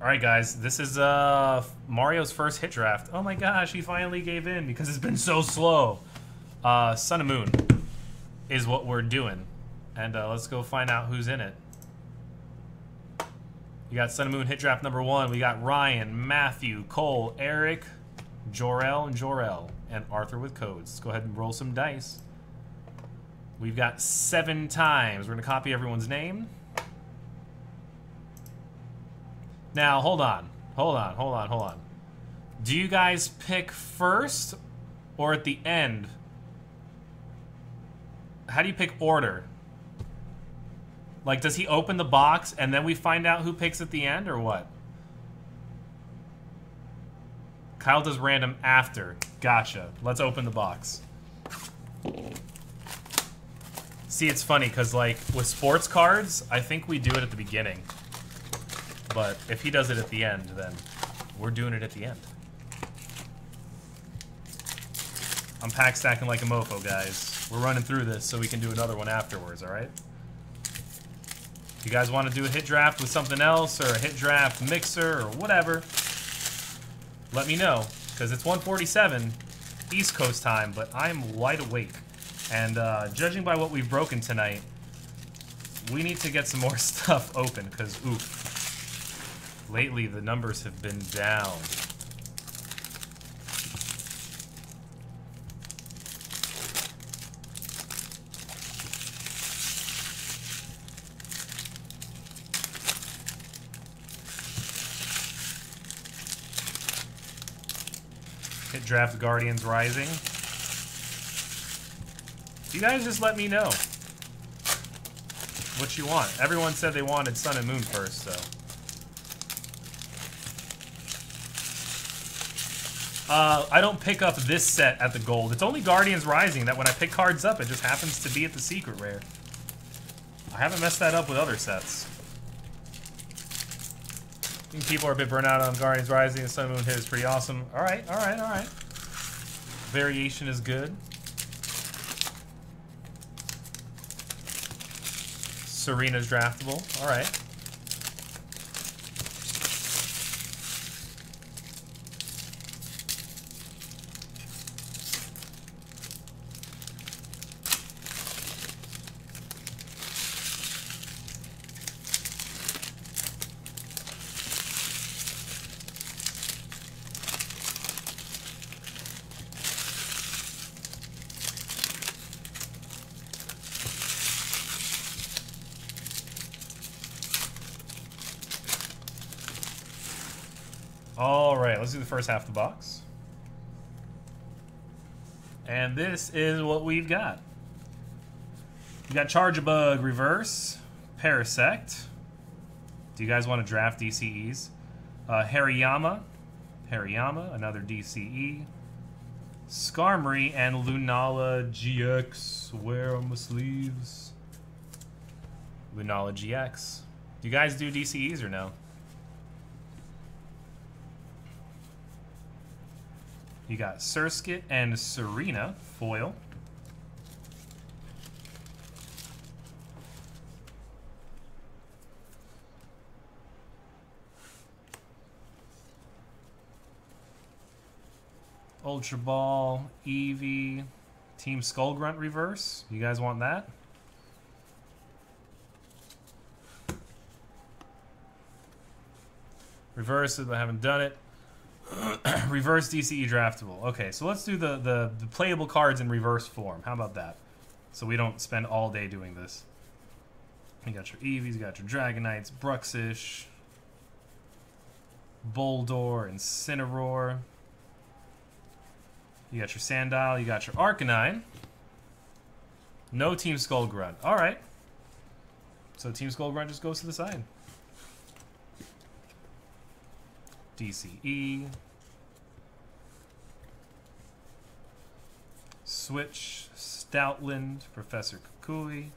Alright, guys, this is uh Mario's first hit draft. Oh my gosh, he finally gave in because it's been so slow. Uh, Sun and Moon is what we're doing. And uh, let's go find out who's in it. You got Sun and Moon hit draft number one. We got Ryan, Matthew, Cole, Eric, Jorel, and Jorel, and Arthur with codes. Let's go ahead and roll some dice. We've got seven times. We're going to copy everyone's name. Now, hold on. Hold on, hold on, hold on. Do you guys pick first or at the end? How do you pick order? Like, does he open the box and then we find out who picks at the end or what? Kyle does random after. Gotcha. Let's open the box. See, it's funny because, like, with sports cards, I think we do it at the beginning. But if he does it at the end, then we're doing it at the end. I'm pack stacking like a mofo, guys. We're running through this so we can do another one afterwards, alright? You guys want to do a hit draft with something else, or a hit draft mixer, or whatever, let me know. Because it's 147 East Coast time, but I'm wide awake. And uh, judging by what we've broken tonight, we need to get some more stuff open, because, oof. Lately, the numbers have been down. Hit draft Guardians Rising. You guys just let me know what you want. Everyone said they wanted Sun and Moon first, so. Uh, I don't pick up this set at the gold. It's only Guardians Rising that when I pick cards up, it just happens to be at the secret rare. I haven't messed that up with other sets. I think people are a bit burnt out on Guardians Rising and Sun Moon Hit is pretty awesome. Alright, alright, alright. Variation is good. Serena's draftable. Alright. All right, let's do the first half of the box. And this is what we've got. We got Charjabug Reverse, Parasect. Do you guys want to draft DCEs? Uh, Hariyama, Hariyama, another DCE. Skarmory and Lunala GX. Where are my sleeves? Lunala GX. Do you guys do DCEs or no? You got Surskit and Serena foil. Ultra Ball, Eevee, Team Skull Grunt reverse. You guys want that? Reverse it, I haven't done it. reverse DCE draftable. Okay, so let's do the, the, the playable cards in reverse form. How about that? So we don't spend all day doing this. You got your Eevees, you got your Dragonites, Bruxish, Boldore, Incineroar. You got your Sandile, you got your Arcanine. No Team Skull Grunt. Alright. So Team Skull Grunt just goes to the side. DCE. Switch, Stoutland, Professor Kukui,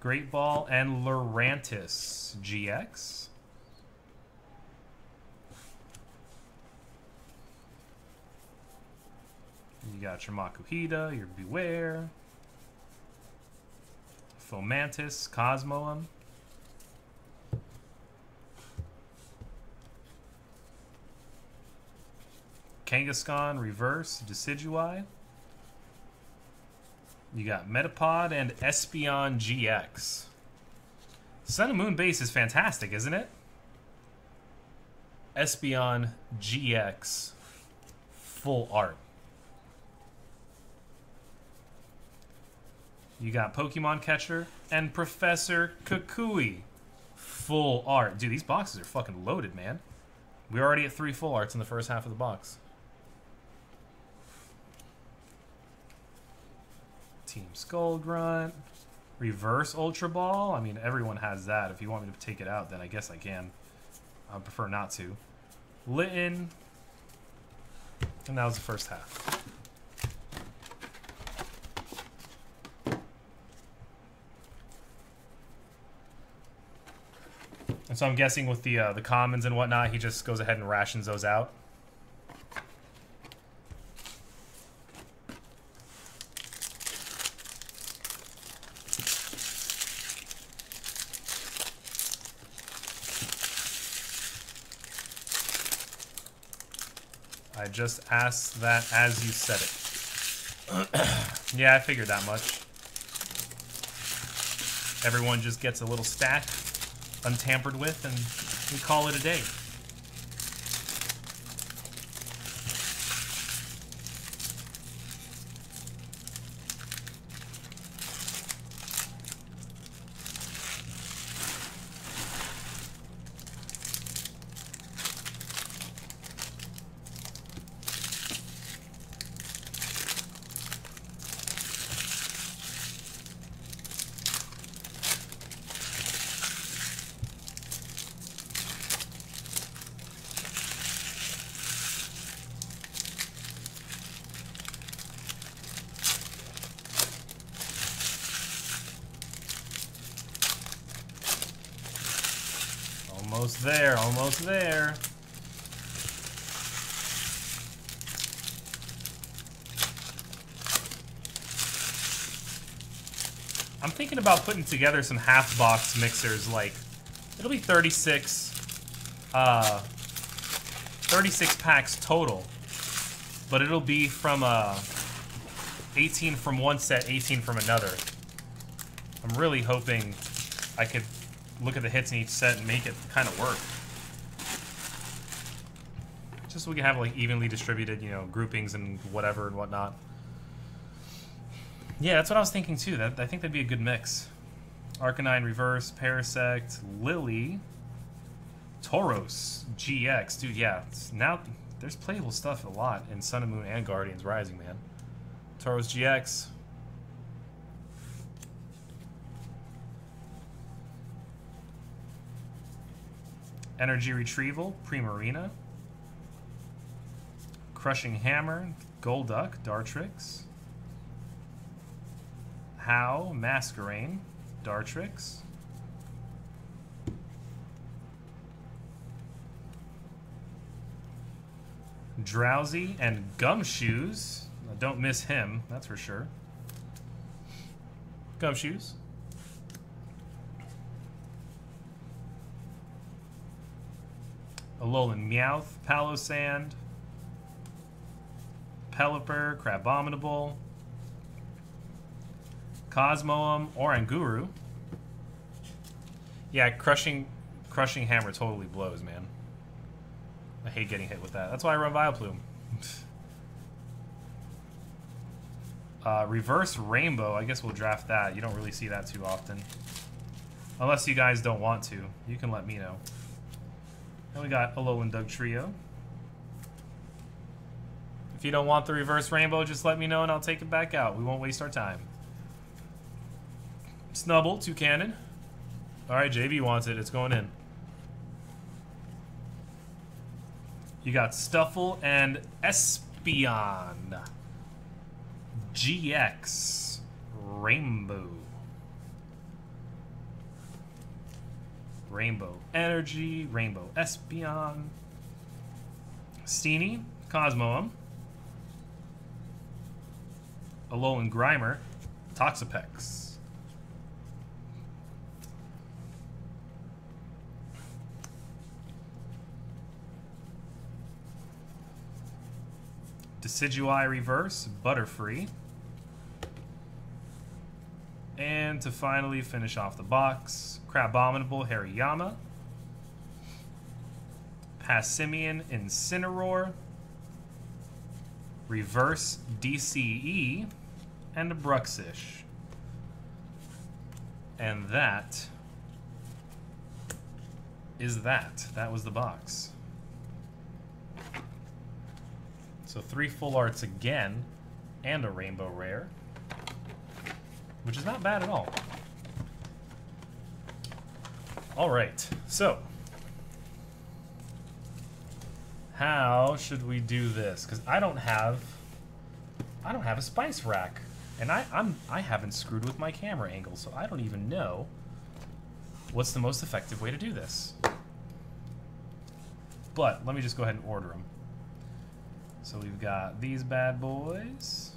Great Ball, and Lurantis GX. You got your Makuhita, your Bewear, Fomantis, Cosmoem. Kangaskhan Reverse Decidueye. You got Metapod and Espeon GX. Sun and Moon base is fantastic, isn't it? Espeon GX full art. You got Pokemon Catcher and Professor Kukui. Full art. Dude, these boxes are fucking loaded, man. We're already at three full arts in the first half of the box. Team Skull Grunt. Reverse Ultra Ball. I mean, everyone has that. If you want me to take it out, then I guess I can. I prefer not to. Litten. And that was the first half. And so I'm guessing with the uh, the commons and whatnot, he just goes ahead and rations those out. I just asked that as you said it. yeah, I figured that much. Everyone just gets a little stack untampered with, and we call it a day. There, almost there. I'm thinking about putting together some half box mixers like it'll be 36 uh 36 packs total. But it'll be from uh 18 from one set, 18 from another. I'm really hoping I could look at the hits in each set and make it kind of work. Just so we can have like evenly distributed, you know, groupings and whatever and whatnot. Yeah, that's what I was thinking too. That I think that'd be a good mix. Arcanine Reverse, Parasect, Lily, Tauros, GX. Dude, yeah. Now there's playable stuff a lot in Sun and Moon and Guardians Rising, man. Tauros GX, Energy Retrieval, Primarina. Crushing Hammer, Golduck, Dartrix. How, Masquerain, Dartrix. Drowsy and Gumshoes. Don't miss him, that's for sure. Gumshoos. Alolan Meowth, Palossand, Pelipper, Crabominable, Cosmoem, Oranguru. Yeah, crushing crushing hammer totally blows, man. I hate getting hit with that. That's why I run Vileplume. uh, reverse Rainbow, I guess we'll draft that. You don't really see that too often. Unless you guys don't want to. You can let me know. And we got Alolan Dugtrio. If you don't want the reverse rainbow, just let me know and I'll take it back out. We won't waste our time. Snubbull, Toucannon. Alright, JB wants it. It's going in. You got Stufful and Espeon. GX. Rainbow. Rainbow Energy, Rainbow Espeon, Steenee, Cosmoem, Alolan Grimer, Toxapex. Decidueye Reverse, Butterfree. And to finally finish off the box, Crabominable Hariyama, Passimian Incineroar, Reverse DCE, and a Bruxish. And that is that. That was the box. So three full arts again, and a rainbow rare, which is not bad at all. All right, so how should we do this? Because I don't have, I don't have a spice rack, and I I'm I haven't screwed with my camera angle, so I don't even know what's the most effective way to do this. But let me just go ahead and order them. So we've got these bad boys.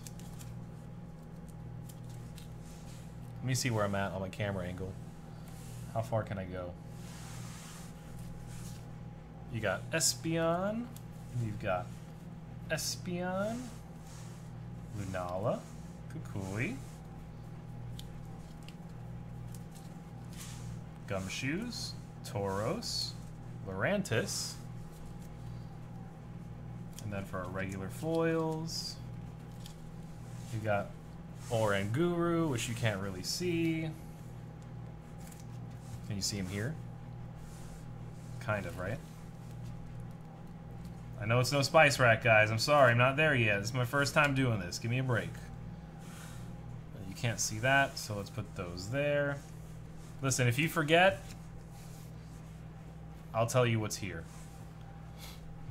Let me see where I'm at on my camera angle. How far can I go? You got Espeon. You've got Espeon. Lunala. Kukui. Gumshoos. Tauros. Lurantis. And then for our regular foils, you got Oranguru, which you can't really see. Can you see him here? Kind of, right? I know it's no Spice Rack, guys. I'm sorry, I'm not there yet. Is my first time doing this. Give me a break. Uh, you can't see that, so let's put those there. Listen, if you forget, I'll tell you what's here.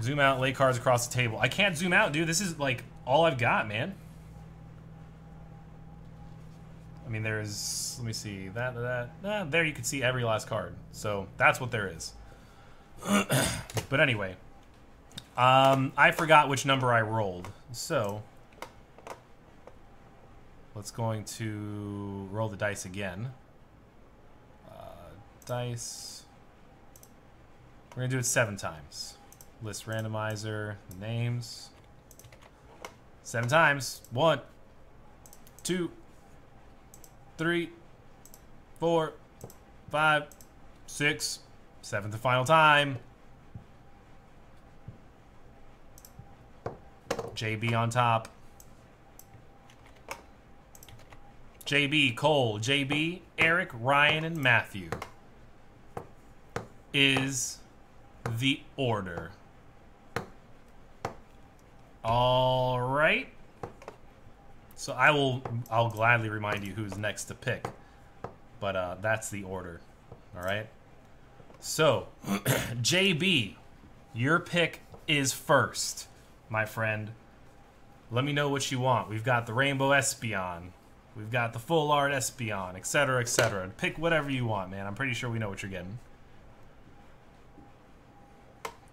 Zoom out, lay cards across the table. I can't zoom out, dude. This is like all I've got, man. I mean, there's, let me see, that, that, there you can see every last card. So that's what there is. but anyway, um, I forgot which number I rolled. So let's going to roll the dice again. Uh, dice. We're going to do it seven times. List randomizer, names. Seven times. One, two, three, four, five, six, seventh and final time. JB on top. JB, Cole, JB, Eric, Ryan, and Matthew is the order. All right. So I will I'll gladly remind you who's next to pick. But uh, that's the order. All right. So, JB, your pick is first, my friend. Let me know what you want. We've got the Rainbow Espeon. We've got the Full Art Espeon, etc., etc. Pick whatever you want, man. I'm pretty sure we know what you're getting.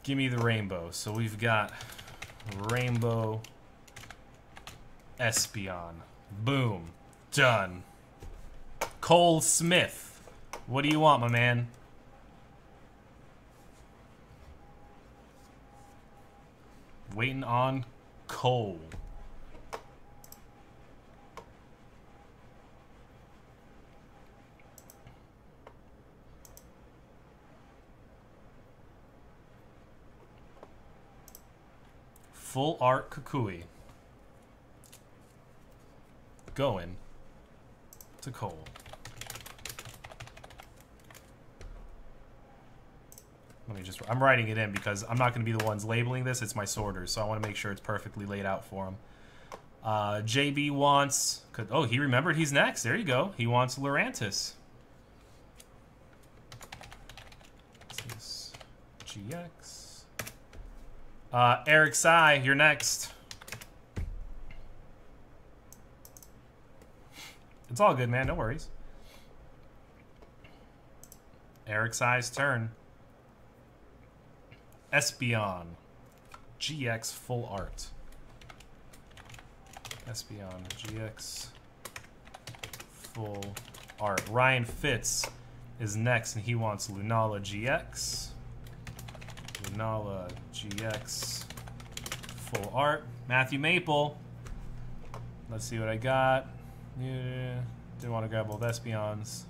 Give me the rainbow. So we've got Rainbow Espeon. Boom. Done. Cole Smith. What do you want, my man? Waiting on Cole. Full art Kukui. Going to Cole. Let me just, I'm writing it in because I'm not going to be the ones labeling this. It's my sorters, so I want to make sure it's perfectly laid out for him. Uh, JB wants, oh, he remembered he's next. There you go. He wants Lurantis. GX. Uh, Eric Sai, you're next. It's all good, man. No worries. Eric's eyes turn. Espeon. GX Full Art. Espeon GX Full Art. Ryan Fitz is next, and he wants Lunala GX. Lunala GX Full art. Matthew Maple. Let's see what I got. Yeah, didn't want to grab both Espeons.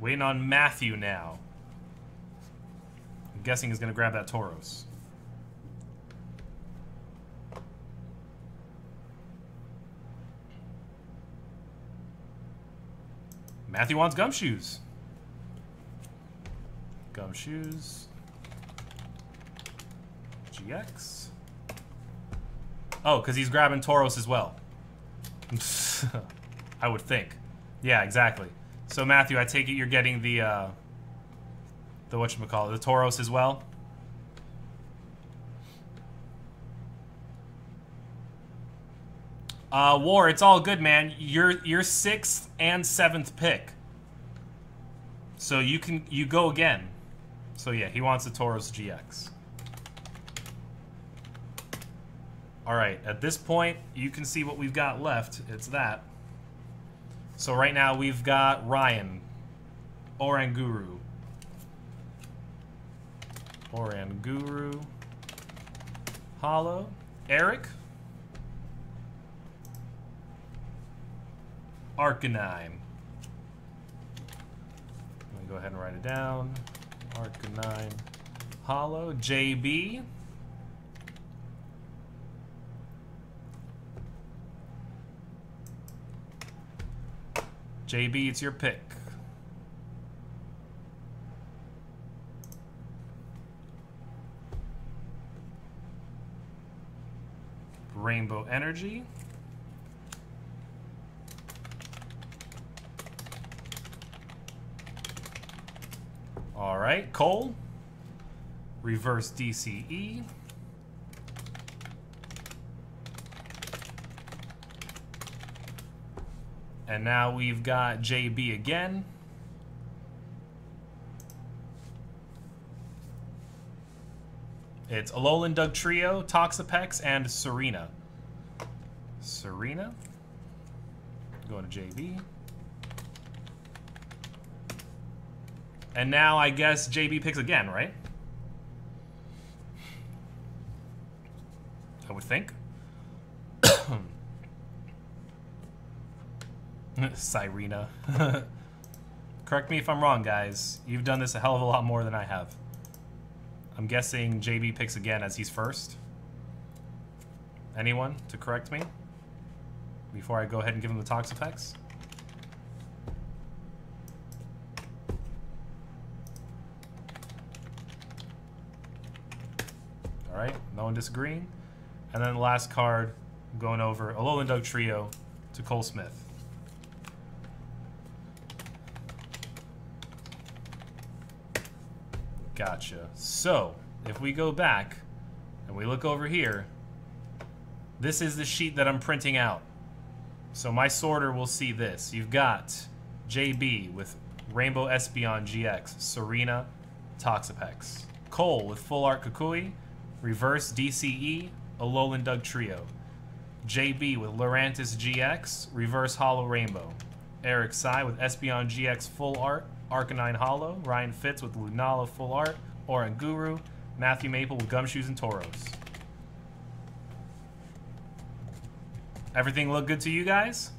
Waiting on Matthew now. I'm guessing he's going to grab that Tauros. Matthew wants gumshoos. Gumshoos. GX. Oh, because he's grabbing Tauros as well. I would think. Yeah, exactly. So Matthew, I take it you're getting the uh, the whatchamacallit, the Tauros as well? Uh, War, it's all good, man. You're you're sixth and seventh pick. So you can you go again. So yeah, he wants the Tauros GX. Alright, at this point, you can see what we've got left. It's that. So right now we've got Ryan, Oranguru, Oranguru, Holo, Eric, Arcanine. Let me go ahead and write it down. Arcanine, Holo, JB. JB, it's your pick. Rainbow Energy. All right, Cole. Reverse DCE. And now we've got JB again. It's Alolan Dugtrio, Toxapex, and Serena. Serena. Going to JB. And now I guess JB picks again, right? I would think. Sirena. Correct me if I'm wrong, guys. You've done this a hell of a lot more than I have. I'm guessing JB picks again as he's first. Anyone to correct me? Before I go ahead and give him the Toxapex? Alright, no one disagreeing. And then the last card, going over Alolan Dugtrio to Cole Smith. Gotcha. So, if we go back and we look over here, this is the sheet that I'm printing out. So my sorter will see this. You've got JB with Rainbow Espeon GX, Serena, Toxapex. Cole with Full Art Kukui, Reverse DCE, Alolan Dugtrio. JB with Lurantis GX, Reverse Holo Rainbow. Eric Sai with Espeon GX Full Art, Arcanine Holo, Ryan Fitz with Lunala Full Art, Oranguru, Matthew Maple with Gumshoos and Tauros. Everything look good to you guys?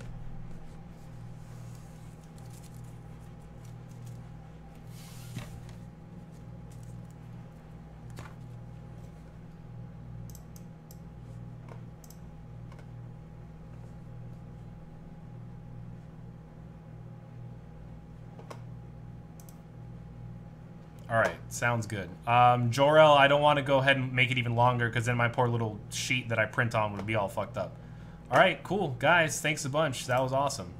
All right, sounds good. Um, Jorel, I don't want to go ahead and make it even longer because then my poor little sheet that I print on would be all fucked up. All right, cool. Guys, thanks a bunch. That was awesome.